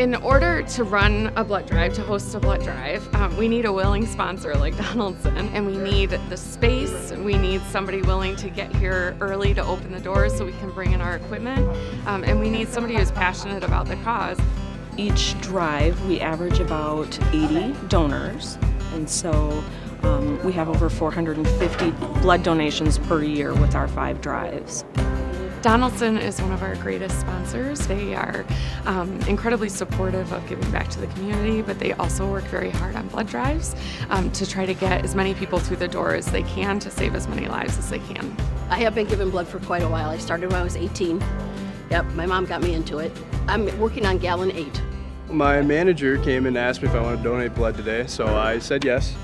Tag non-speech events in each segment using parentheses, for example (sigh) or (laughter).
In order to run a blood drive, to host a blood drive, um, we need a willing sponsor like (laughs) Donaldson, and we need the space. We need somebody willing to get here early to open the doors so we can bring in our equipment, um, and we need somebody who's passionate about the cause. Each drive, we average about 80 donors, and so um, we have over 450 blood donations per year with our five drives. Donaldson is one of our greatest sponsors. They are um, incredibly supportive of giving back to the community, but they also work very hard on blood drives um, to try to get as many people through the door as they can to save as many lives as they can. I have been giving blood for quite a while. I started when I was 18. Yep, my mom got me into it. I'm working on gallon 8. My manager came and asked me if I wanted to donate blood today, so I said yes.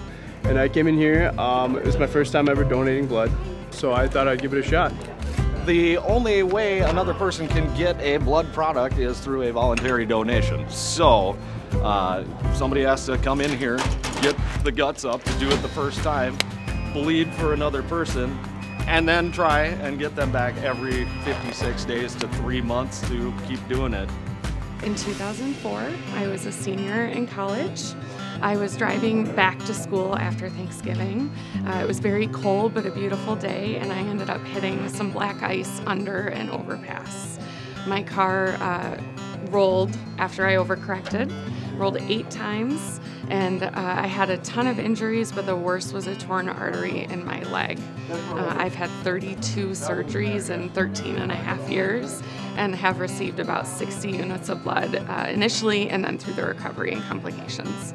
And I came in here, um, it was my first time ever donating blood, so I thought I'd give it a shot. The only way another person can get a blood product is through a voluntary donation. So, uh, somebody has to come in here, get the guts up to do it the first time, bleed for another person, and then try and get them back every 56 days to three months to keep doing it. In 2004, I was a senior in college. I was driving back to school after Thanksgiving. Uh, it was very cold but a beautiful day, and I ended up hitting some black ice under an overpass. My car uh, rolled after I overcorrected, rolled eight times, and uh, I had a ton of injuries, but the worst was a torn artery in my leg. Uh, I've had 32 surgeries in 13 and a half years and have received about 60 units of blood uh, initially and then through the recovery and complications.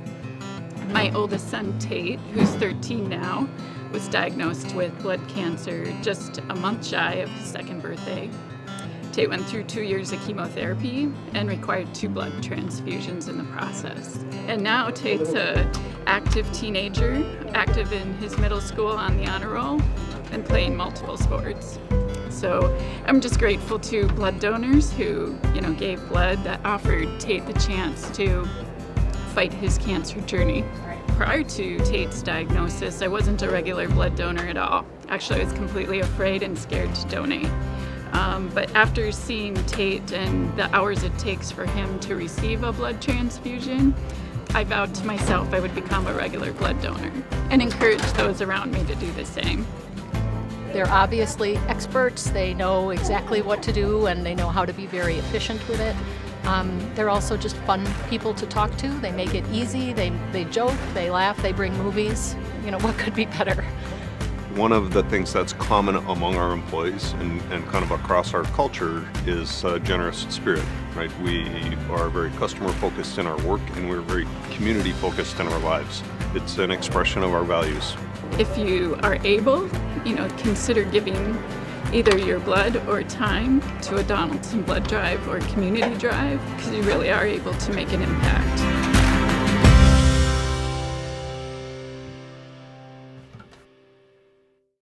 My oldest son, Tate, who's 13 now, was diagnosed with blood cancer just a month shy of his second birthday. Tate went through two years of chemotherapy and required two blood transfusions in the process. And now Tate's an active teenager, active in his middle school on the honor roll, and playing multiple sports. So I'm just grateful to blood donors who, you know, gave blood that offered Tate the chance to fight his cancer journey. Prior to Tate's diagnosis, I wasn't a regular blood donor at all. Actually, I was completely afraid and scared to donate. Um, but after seeing Tate and the hours it takes for him to receive a blood transfusion, I vowed to myself I would become a regular blood donor and encourage those around me to do the same. They're obviously experts, they know exactly what to do, and they know how to be very efficient with it. Um, they're also just fun people to talk to. They make it easy, they, they joke, they laugh, they bring movies. You know, (laughs) what could be better? One of the things that's common among our employees and, and kind of across our culture is a generous spirit, right? We are very customer focused in our work and we're very community focused in our lives. It's an expression of our values. If you are able, you know, consider giving either your blood or time to a Donaldson blood drive or community drive because you really are able to make an impact.